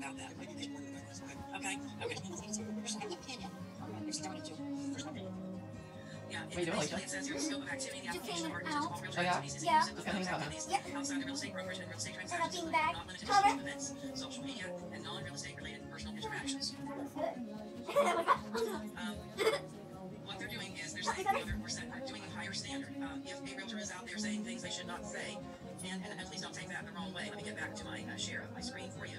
about that. Okay? Okay. Yeah, What are you doing, basically Alicia? it says here the scope of activity, the Just application of hanging articles, out. all real Oh, yeah? Yeah. hanging out, Yeah. outside the real estate brokerage and real estate transactions, being including back. not limited to Cover. social media, and non-real estate related personal interactions. Um, what they're doing is they're saying, you know, they're, we're set, we're doing a higher standard. Uh, if a realtor is out there saying things they should not say, and, and, and please don't take that the wrong way. Let me get back to my uh, share of my screen for you.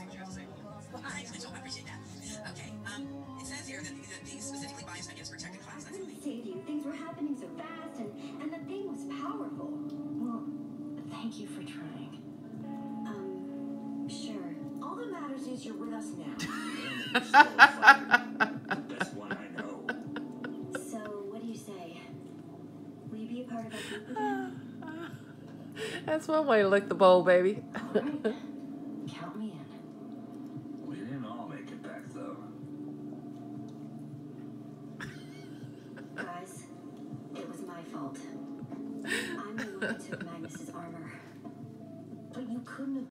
these specifically biased against protected class. I That's would the you, things were happening so fast, and, and the thing was powerful. Well, thank you for trying. Um, sure. All that matters is you're with us now. That's one I know. So, what do you say? Will you be a part of our group again? That's one way to lick the bowl, baby. All right. Count me in. We didn't all make it back though. My fault. I'm the one who took Magnus's armor. But you couldn't have